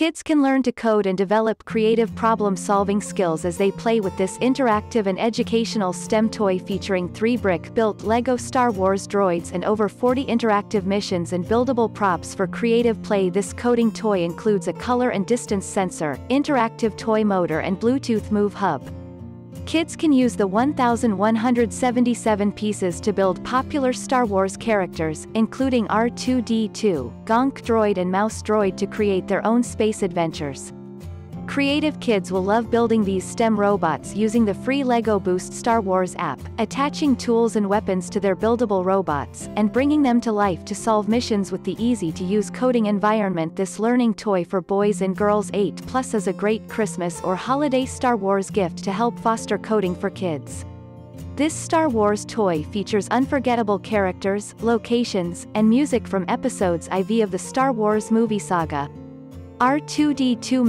Kids can learn to code and develop creative problem-solving skills as they play with this interactive and educational STEM toy featuring three brick-built LEGO Star Wars droids and over 40 interactive missions and buildable props for creative play This coding toy includes a color and distance sensor, interactive toy motor and Bluetooth Move Hub. Kids can use the 1,177 pieces to build popular Star Wars characters, including R2-D2, Gonk Droid and Mouse Droid to create their own space adventures. Creative kids will love building these STEM robots using the free LEGO Boost Star Wars app, attaching tools and weapons to their buildable robots, and bringing them to life to solve missions with the easy-to-use coding environment This learning toy for boys and girls 8 plus is a great Christmas or holiday Star Wars gift to help foster coding for kids. This Star Wars toy features unforgettable characters, locations, and music from episodes IV of the Star Wars movie saga. R2-D2 measures